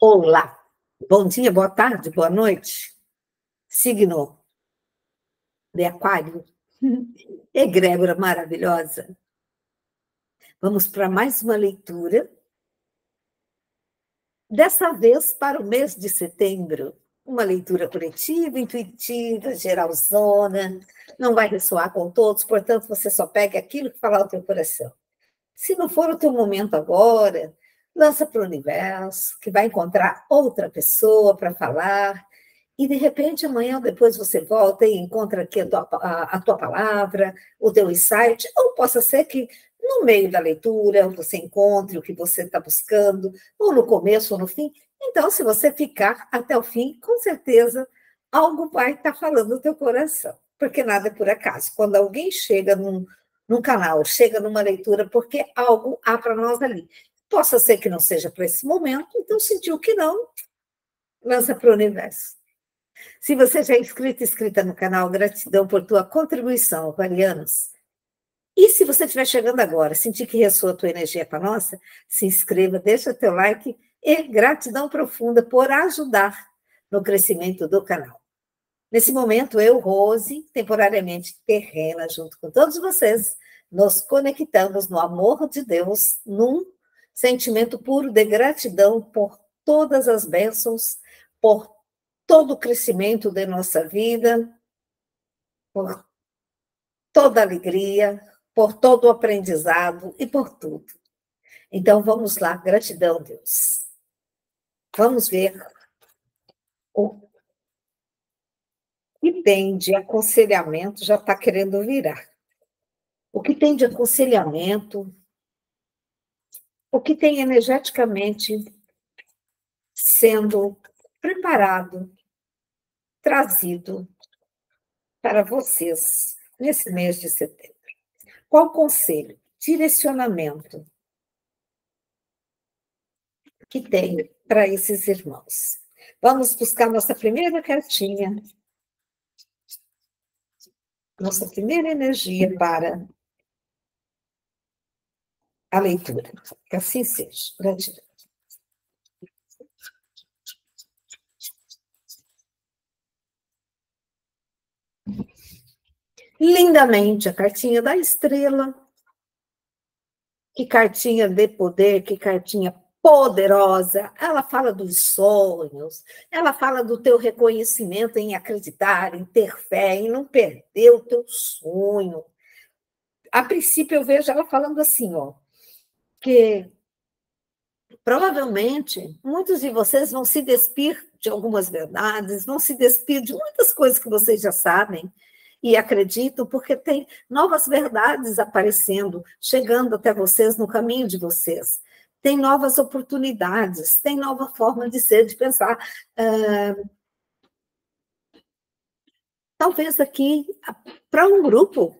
Olá, bom dia, boa tarde, boa noite. Signo de Aquário, egrégora maravilhosa. Vamos para mais uma leitura. Dessa vez para o mês de setembro. Uma leitura coletiva, intuitiva, geralzona, não vai ressoar com todos, portanto, você só pega aquilo que falar o teu coração. Se não for o teu momento agora, lança para o universo, que vai encontrar outra pessoa para falar, e de repente amanhã depois você volta e encontra aqui a tua, a, a tua palavra, o teu insight, ou possa ser que no meio da leitura você encontre o que você está buscando, ou no começo ou no fim. Então, se você ficar até o fim, com certeza algo vai estar tá falando no teu coração, porque nada é por acaso. Quando alguém chega num, num canal, chega numa leitura, porque algo há para nós ali. Possa ser que não seja para esse momento, então sentiu que não, lança para o universo. Se você já é inscrito inscrita no canal, gratidão por tua contribuição, Aquarianos. E se você estiver chegando agora, sentir que ressoa a tua energia com a nossa, se inscreva, deixa teu like e gratidão profunda por ajudar no crescimento do canal. Nesse momento, eu, Rose, temporariamente terrena, junto com todos vocês, nos conectamos no amor de Deus, num sentimento puro de gratidão por todas as bênçãos, por todo o crescimento de nossa vida, por toda alegria, por todo o aprendizado e por tudo. Então vamos lá, gratidão, Deus. Vamos ver o que tem de aconselhamento, já está querendo virar. O que tem de aconselhamento o que tem energeticamente sendo preparado, trazido para vocês nesse mês de setembro. Qual conselho, direcionamento que tem para esses irmãos? Vamos buscar nossa primeira cartinha, nossa primeira energia para a leitura. Que assim seja. Lindamente a cartinha da estrela. Que cartinha de poder, que cartinha poderosa. Ela fala dos sonhos, ela fala do teu reconhecimento em acreditar, em ter fé, em não perder o teu sonho. A princípio eu vejo ela falando assim, ó, que provavelmente muitos de vocês vão se despir de algumas verdades, vão se despir de muitas coisas que vocês já sabem e acreditam, porque tem novas verdades aparecendo, chegando até vocês no caminho de vocês. Tem novas oportunidades, tem nova forma de ser, de pensar. Uh, talvez aqui, para um grupo,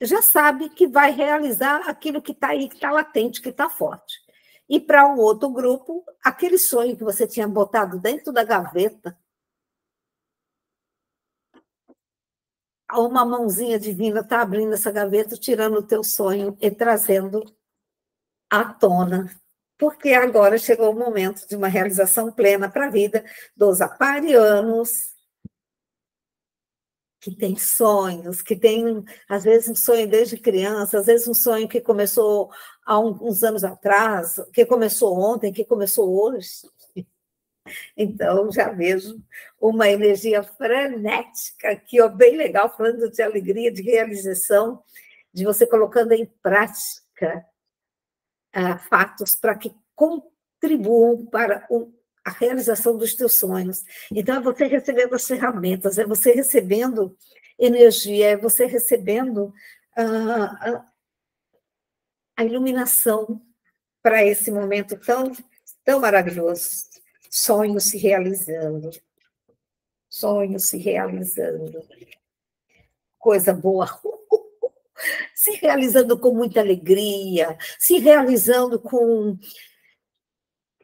já sabe que vai realizar aquilo que está aí, que está latente, que está forte. E para um outro grupo, aquele sonho que você tinha botado dentro da gaveta, uma mãozinha divina está abrindo essa gaveta, tirando o teu sonho e trazendo à tona. Porque agora chegou o momento de uma realização plena para a vida dos aquarianos, que tem sonhos, que tem, às vezes, um sonho desde criança, às vezes um sonho que começou há uns anos atrás, que começou ontem, que começou hoje. Então, já vejo uma energia frenética aqui, ó, bem legal, falando de alegria, de realização, de você colocando em prática uh, fatos para que contribuam para o a realização dos teus sonhos. Então, é você recebendo as ferramentas, é você recebendo energia, é você recebendo uh, a, iluminação para esse momento tão, tão maravilhoso. Sonhos se realizando. Sonhos se realizando. Coisa boa. se realizando com muita alegria, se realizando com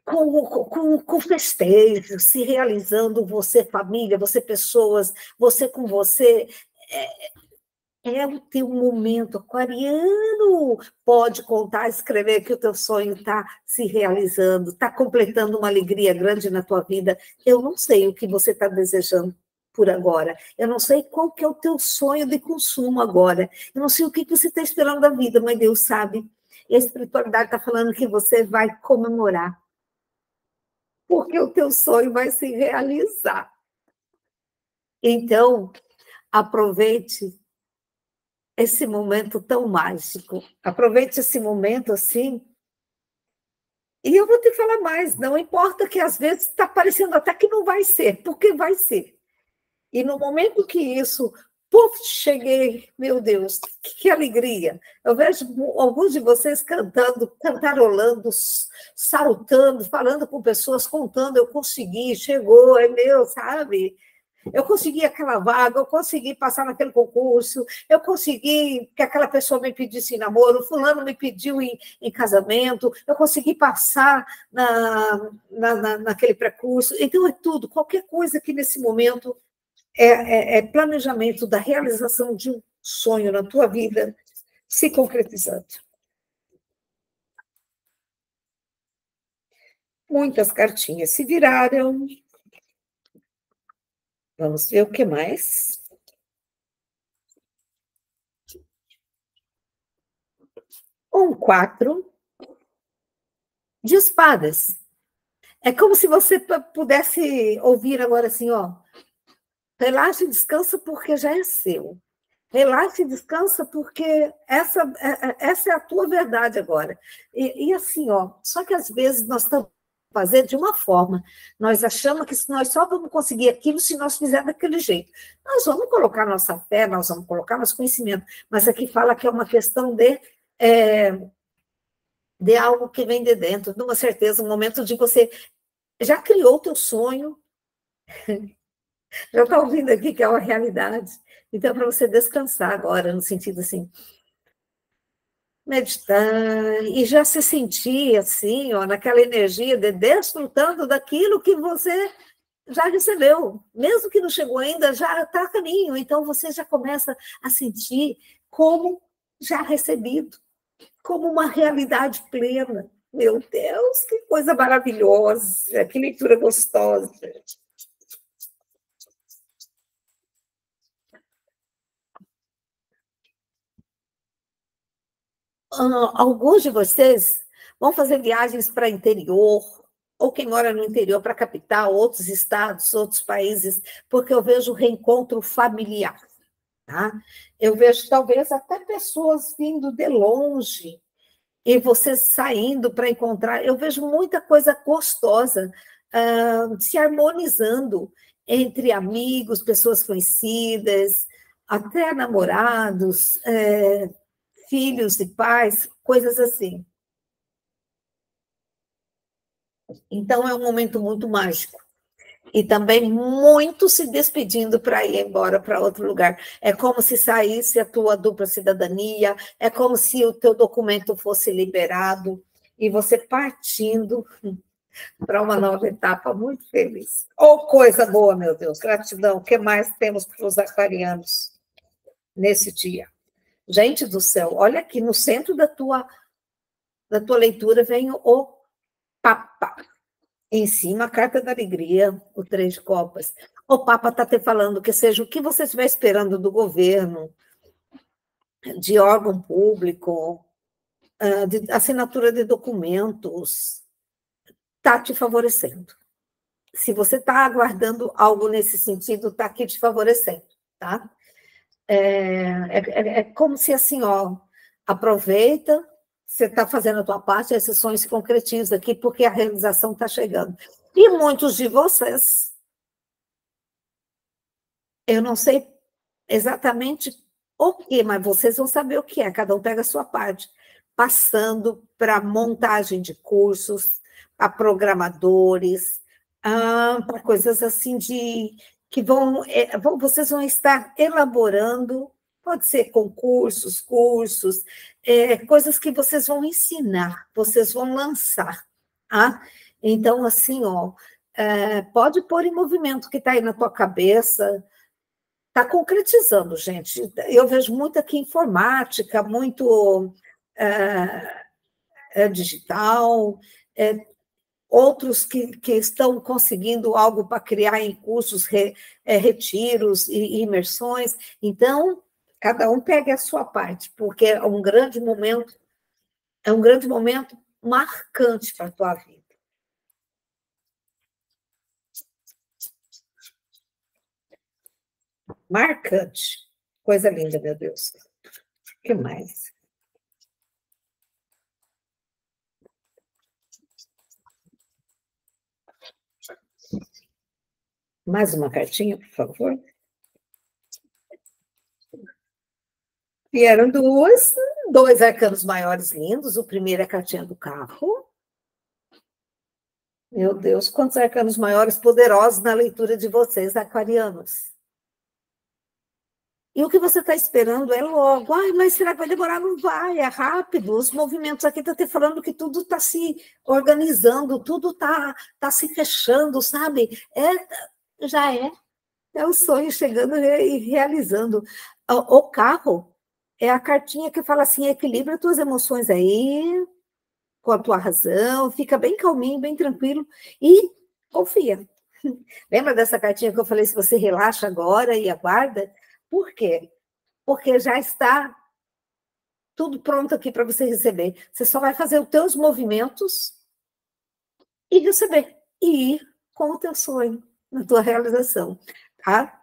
com, com, com festejo, se realizando, você família, você pessoas, você com você. É, é o teu momento. Aquariano pode contar, escrever que o teu sonho está se realizando, está completando uma alegria grande na tua vida. Eu não sei o que você está desejando por agora. Eu não sei qual que é o teu sonho de consumo agora. Eu não sei o que, que você está esperando da vida, mas Deus sabe. E a espiritualidade está falando que você vai comemorar. Porque o teu sonho vai se realizar. Então, aproveite esse momento tão mágico. Aproveite esse momento assim. E eu vou te falar mais, não importa que às vezes está parecendo até que não vai ser, porque vai ser. E no momento que isso, puf, cheguei, meu Deus, que, que alegria. Eu vejo alguns de vocês cantando, cantarolando, saltando, falando com pessoas, contando, eu consegui, chegou, é meu, sabe? Eu consegui aquela vaga, eu consegui passar naquele concurso, eu consegui que aquela pessoa me pedisse em namoro, fulano me pediu em, em casamento, eu consegui passar na, na, na, naquele precurso. Então, é tudo, qualquer coisa que nesse momento é, é, é planejamento da realização de um sonho na tua vida se concretizando. Muitas cartinhas se viraram, Vamos ver o que mais. Um quatro de espadas. É como se você pudesse ouvir agora assim, ó. Relaxe e descansa porque já é seu. Relaxe e descansa porque essa, é, é, essa é a tua verdade agora. E, e assim, ó, só que às vezes nós estamos fazer de uma forma. Nós achamos que nós só vamos conseguir aquilo se nós fizermos daquele jeito. Nós vamos colocar nossa fé, nós vamos colocar nosso conhecimento, mas aqui fala que é uma questão de, é, de algo que vem de dentro, de uma certeza, um momento de você já criou o teu sonho, já está ouvindo aqui que é uma realidade. Então, para você descansar agora, no sentido assim, meditar e já se sentir assim, ó, naquela energia de desfrutando daquilo que você já recebeu, mesmo que não chegou ainda, já está a caminho, então você já começa a sentir como já recebido, como uma realidade plena. Meu Deus, que coisa maravilhosa, que leitura gostosa. uh, alguns de vocês vão fazer viagens para interior, ou quem mora no interior para a capital, outros estados, outros países, porque eu vejo reencontro familiar. Tá? Eu vejo talvez até pessoas vindo de longe e vocês saindo para encontrar. Eu vejo muita coisa gostosa uh, se harmonizando entre amigos, pessoas conhecidas, até namorados, é, filhos e pais, coisas assim. Então, é um momento muito mágico. E também muito se despedindo para ir embora para outro lugar. É como se saísse a tua dupla cidadania, é como se o teu documento fosse liberado e você partindo para uma nova etapa muito feliz. Oh, coisa boa, meu Deus, gratidão. O que mais temos para os aquarianos nesse dia? Gente do céu, olha aqui no centro da tua da tua leitura vem o Papa. Em cima, a carta da alegria, o três de copas. O Papa está te falando que seja o que você estiver esperando do governo, de órgão público, ah, de assinatura de documentos, está te favorecendo. Se você está aguardando algo nesse sentido, está aqui te favorecendo, tá? É, é, é, é, como se assim, ó, aproveita, você está fazendo a tua parte, esses sonhos se concretizam aqui, porque a realização está chegando. E muitos de vocês, eu não sei exatamente o que, mas vocês vão saber o que é, cada um pega a sua parte, passando para montagem de cursos, para programadores, ah, para coisas assim de que vão, é, vão, vocês vão estar elaborando, pode ser concursos, cursos, é, coisas que vocês vão ensinar, vocês vão lançar. Tá? Então, assim, ó, é, pode pôr em movimento que está aí na tua cabeça, está concretizando, gente. Eu vejo muito aqui informática, muito é, é, digital, é, outros que, que estão conseguindo algo para criar em cursos, re, é, retiros e, e imersões. Então, cada um pega a sua parte, porque é um grande momento, é um grande momento marcante para a tua vida. Marcante. Coisa linda, meu Deus. O que mais? Mais uma cartinha, por favor. Vieram duas, dois arcanos maiores lindos. O primeiro é a cartinha do carro. Meu Deus, quantos arcanos maiores poderosos na leitura de vocês, aquarianos. E o que você está esperando é logo. Ai, mas será que vai demorar? Não vai, é rápido. Os movimentos aqui estão tá te falando que tudo está se organizando, tudo está tá se fechando, sabe? É, já é. É o sonho chegando e realizando. O carro é a cartinha que fala assim: equilibra tuas emoções aí, com a tua razão, fica bem calminho, bem tranquilo e confia. Lembra dessa cartinha que eu falei? Se você relaxa agora e aguarda? Por quê? Porque já está tudo pronto aqui para você receber. Você só vai fazer os teus movimentos e receber. E ir com o teu sonho na tua realização, tá?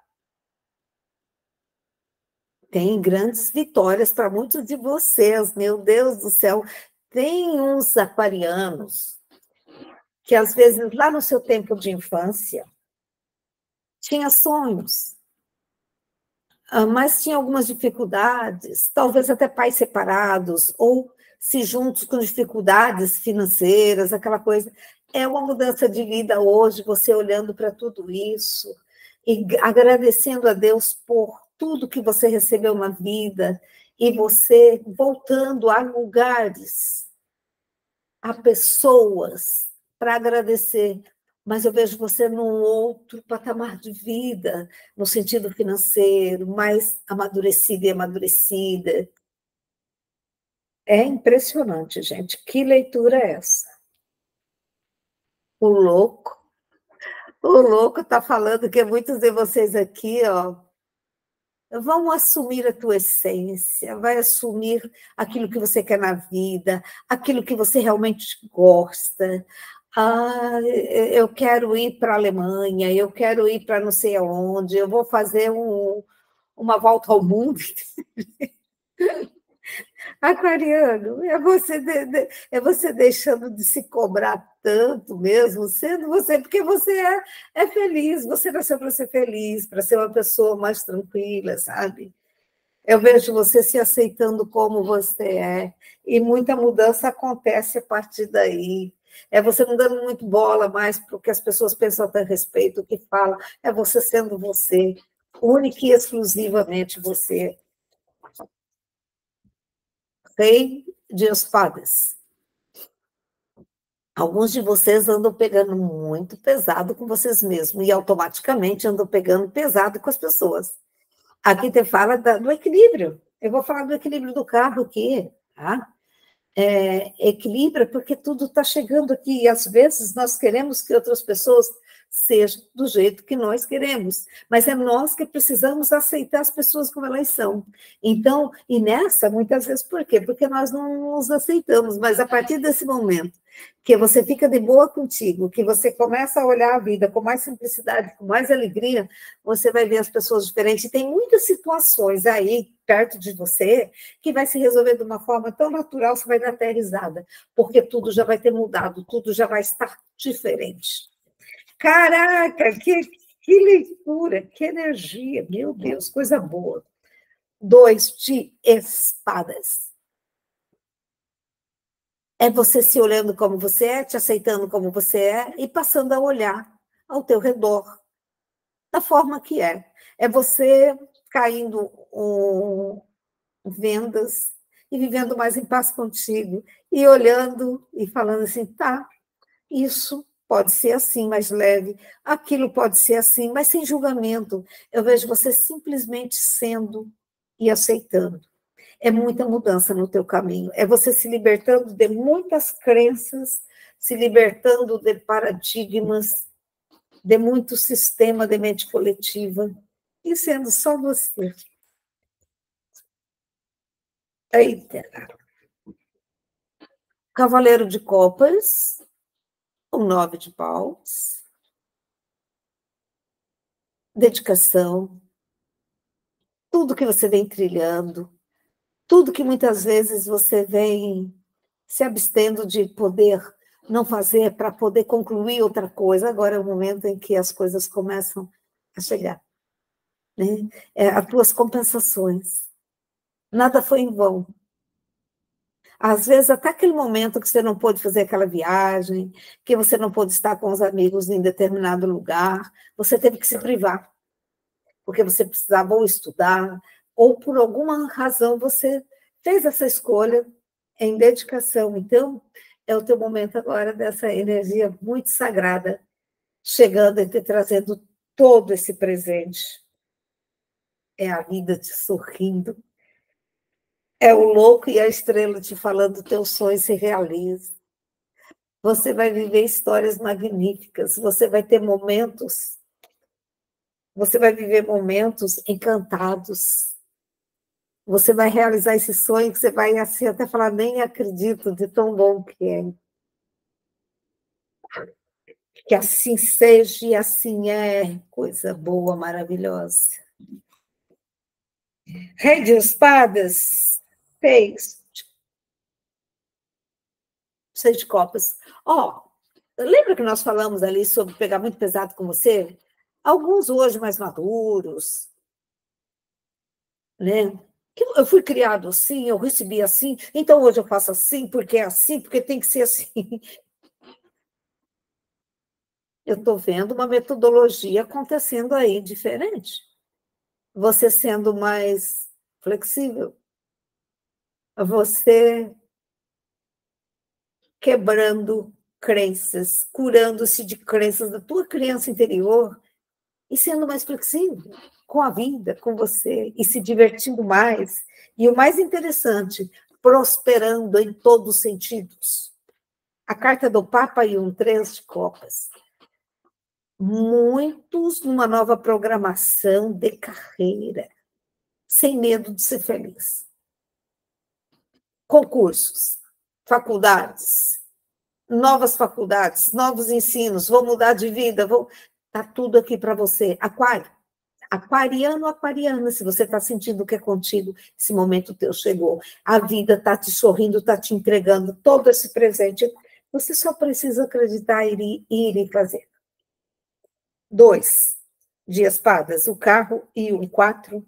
Tem grandes vitórias para muitos de vocês, meu Deus do céu. Tem uns aquarianos que, às vezes, lá no seu tempo de infância, tinha sonhos, ah, mas tinha algumas dificuldades, talvez até pais separados, ou se juntos com dificuldades financeiras, aquela coisa é uma mudança de vida hoje, você olhando para tudo isso e agradecendo a Deus por tudo que você recebeu na vida e você voltando a lugares, a pessoas para agradecer. Mas eu vejo você num outro patamar de vida, no sentido financeiro, mais amadurecida e amadurecida. É impressionante, gente. Que leitura é essa? O louco. O louco está falando que muitos de vocês aqui, ó, vão assumir a tua essência, vai assumir aquilo que você quer na vida, aquilo que você realmente gosta. Ah, eu quero ir para a Alemanha, eu quero ir para não sei aonde, eu vou fazer um, uma volta ao mundo. Aquariano, é você, de, de, é você deixando de se cobrar tanto mesmo, sendo você, porque você é, é feliz, você nasceu para ser feliz, para ser uma pessoa mais tranquila, sabe? Eu vejo você se aceitando como você é, e muita mudança acontece a partir daí. É você não dando muito bola mais para o que as pessoas pensam a respeito, o que falam, é você sendo você, única e exclusivamente você rei de espadas. Alguns de vocês andam pegando muito pesado com vocês mesmos e automaticamente andam pegando pesado com as pessoas. Aqui te fala do equilíbrio. Eu vou falar do equilíbrio do carro aqui, tá? É, equilibra porque tudo está chegando aqui e às vezes nós queremos que outras pessoas seja do jeito que nós queremos, mas é nós que precisamos aceitar as pessoas como elas são. Então, e nessa, muitas vezes, por quê? Porque nós não nos aceitamos, mas a partir desse momento que você fica de boa contigo, que você começa a olhar a vida com mais simplicidade, com mais alegria, você vai ver as pessoas diferentes. E tem muitas situações aí perto de você que vai se resolver de uma forma tão natural, você vai dar até risada, porque tudo já vai ter mudado, tudo já vai estar diferente. Caraca, que, que leitura, que energia, meu Deus, coisa boa. Dois de espadas. É você se olhando como você é, te aceitando como você é e passando a olhar ao teu redor da forma que é. É você caindo um, vendas e vivendo mais em paz contigo e olhando e falando assim, tá, isso pode ser assim, mais leve, aquilo pode ser assim, mas sem julgamento. Eu vejo você simplesmente sendo e aceitando. É muita mudança no teu caminho, é você se libertando de muitas crenças, se libertando de paradigmas, de muito sistema de mente coletiva, e sendo só você. Eita. Cavaleiro de Copas, o nove de paus, dedicação, tudo que você vem trilhando, tudo que muitas vezes você vem se abstendo de poder não fazer para poder concluir outra coisa, agora é o momento em que as coisas começam a chegar. Né? É, as tuas compensações. Nada foi em vão. Às vezes, até aquele momento que você não pôde fazer aquela viagem, que você não pôde estar com os amigos em determinado lugar, você teve que se privar, porque você precisava ou estudar, ou por alguma razão você fez essa escolha em dedicação. Então, é o teu momento agora dessa energia muito sagrada chegando e te trazendo todo esse presente. É a vida te sorrindo, é o louco e a estrela te falando teus sonhos se realizam. Você vai viver histórias magníficas, você vai ter momentos, você vai viver momentos encantados. Você vai realizar esse sonho que você vai assim até falar, nem acredito de tão bom que é. Que assim seja e assim é, coisa boa, maravilhosa. Rei de espadas, Seis. Seis de copas. Ó, oh, lembra que nós falamos ali sobre pegar muito pesado com você? Alguns hoje mais maduros, né? Eu fui criado assim, eu recebi assim, então hoje eu faço assim, porque é assim, porque tem que ser assim. Eu estou vendo uma metodologia acontecendo aí diferente. Você sendo mais flexível, você quebrando crenças, curando-se de crenças da tua criança interior e sendo mais flexível com a vida, com você e se divertindo mais. E o mais interessante, prosperando em todos os sentidos. A carta do Papa e um três de copas. Muitos numa nova programação de carreira, sem medo de ser feliz concursos, faculdades, novas faculdades, novos ensinos, vou mudar de vida, vou. Está tudo aqui para você. Aquário. Aquariano, aquariana, se você está sentindo que é contigo, esse momento teu chegou. A vida está te sorrindo, está te entregando todo esse presente. Você só precisa acreditar e ir, ir e fazer. Dois de espadas, o carro e um quatro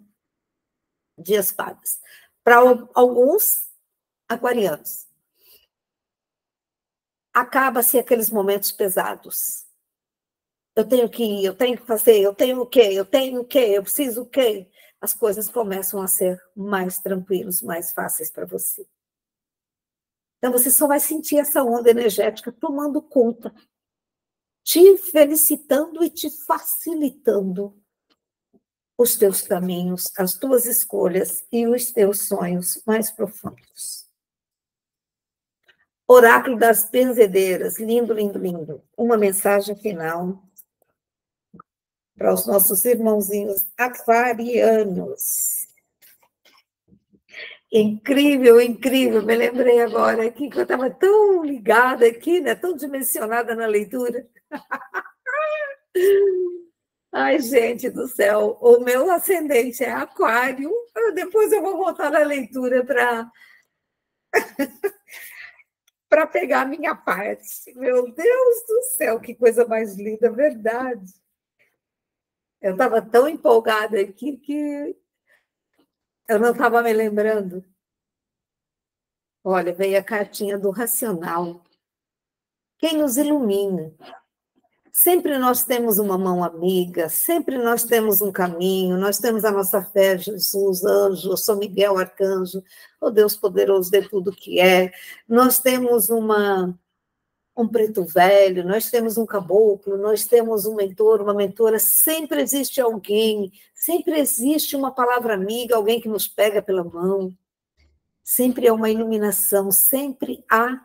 de espadas. Para alguns, aquarianos. Acaba-se aqueles momentos pesados. Eu tenho que ir, eu tenho que fazer, eu tenho o quê? Eu tenho o quê? Eu preciso o quê? As coisas começam a ser mais tranquilos, mais fáceis para você. Então você só vai sentir essa onda energética tomando conta, te felicitando e te facilitando os teus caminhos, as tuas escolhas e os teus sonhos mais profundos. Oráculo das benzedeiras, lindo, lindo, lindo. Uma mensagem final para os nossos irmãozinhos aquarianos. Incrível, incrível. Me lembrei agora aqui que eu estava tão ligada aqui, né? tão dimensionada na leitura. Ai, gente do céu, o meu ascendente é aquário. Depois eu vou voltar na leitura para para pegar minha parte. Meu Deus do céu, que coisa mais linda, verdade. Eu estava tão empolgada aqui que eu não estava me lembrando. Olha, veio a cartinha do racional. Quem nos ilumina? Sempre nós temos uma mão amiga, sempre nós temos um caminho, nós temos a nossa fé, Jesus, anjo, São Miguel, arcanjo, o Deus poderoso de tudo que é. Nós temos uma, um preto velho, nós temos um caboclo, nós temos um mentor, uma mentora, sempre existe alguém, sempre existe uma palavra amiga, alguém que nos pega pela mão, sempre é uma iluminação, sempre há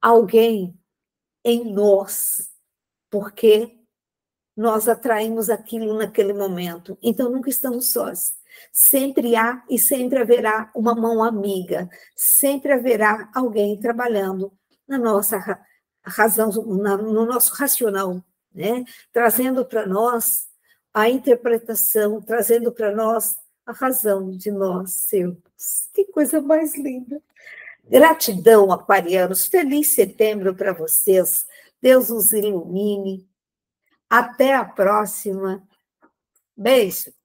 alguém em nós, porque nós atraímos aquilo naquele momento. Então, nunca estamos sós. Sempre há e sempre haverá uma mão amiga, sempre haverá alguém trabalhando na nossa razão, na, no nosso racional, né? trazendo para nós a interpretação, trazendo para nós a razão de nós sermos. Que coisa mais linda! Gratidão, aquarianos. Feliz setembro para vocês. Deus os ilumine. Até a próxima. Beijo.